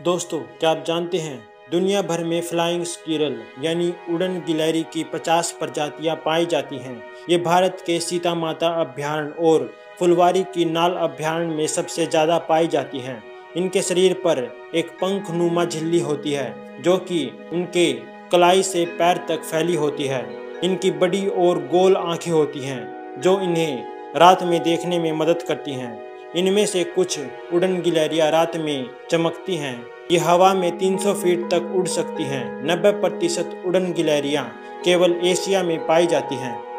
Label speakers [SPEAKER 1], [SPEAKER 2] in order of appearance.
[SPEAKER 1] दोस्तों, क्या आप जानते हैं, दुनिया भर में फ्लाइंग स्कीरल यानी उड़न गिलहरी की 50 प्रजातियाँ पाई जाती हैं। ये भारत के सीता माता अभ्यारण्य और फुलवारी की नाल अभ्यारण में सबसे ज़्यादा पाई जाती हैं। इनके शरीर पर एक पंख नुमा झिल्ली होती है, जो कि उनके कलाई से पैर तक फैली होती है। इनकी बड़ी और गोल आँखें होती हैं, जो इन्हें रात में देखने में मदद करती हैं। इनमें से कुछ उड़न गिलहरियाँ रात में चमकती हैं। ये हवा में 300 फीट तक उड़ सकती हैं। 90 प्रतिशत उड़न गिलहरियाँ केवल एशिया में पाई जाती हैं।